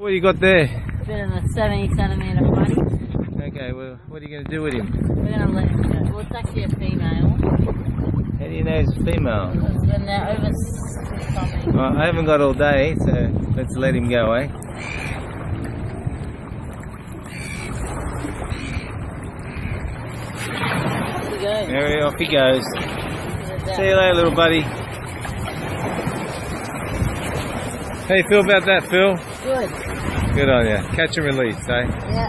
What you got there? Bit of a 70 centimeter buddy. Okay, well, what are you going to do with him? We're gonna let him go. Well, it's actually a female. How do you know it's a female? Because when they're over something. Well, I haven't got all day, so let's let him go, eh? Here we go. There, off he goes. Look at that. See you later, little buddy. How you feel about that, Phil? Good. Good on you. Catch and release, eh? Yeah.